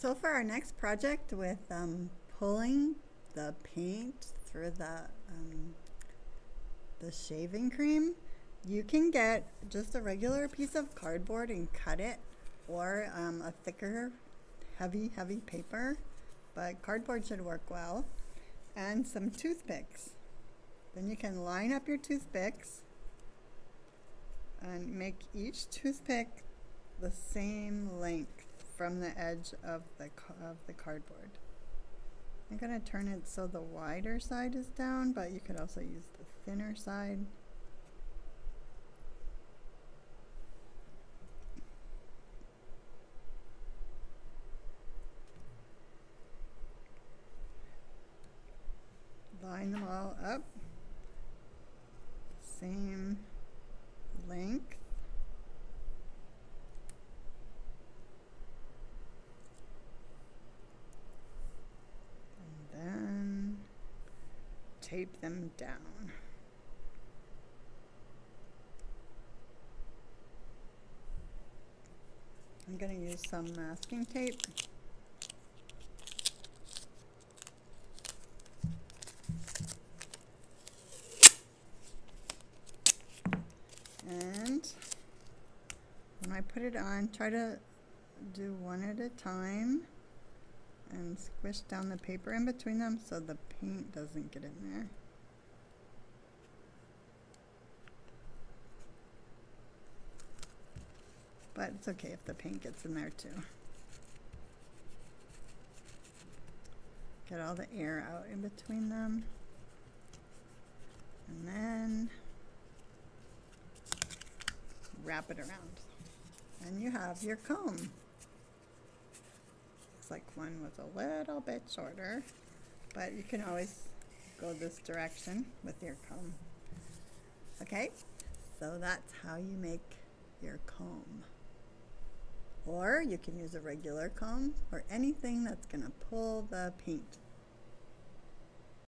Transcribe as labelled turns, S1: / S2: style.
S1: So for our next project with um, pulling the paint through the um, the shaving cream, you can get just a regular piece of cardboard and cut it, or um, a thicker, heavy, heavy paper, but cardboard should work well, and some toothpicks. Then you can line up your toothpicks and make each toothpick the same length from the edge of the, of the cardboard. I'm going to turn it so the wider side is down, but you could also use the thinner side. Line them all up. Same length. And then tape them down. I'm going to use some masking tape. And when I put it on, try to do one at a time and squish down the paper in between them so the paint doesn't get in there. But it's okay if the paint gets in there too. Get all the air out in between them. And then wrap it around. And you have your comb. Looks like one was a little bit shorter, but you can always go this direction with your comb. Okay, so that's how you make your comb. Or you can use a regular comb or anything that's going to pull the paint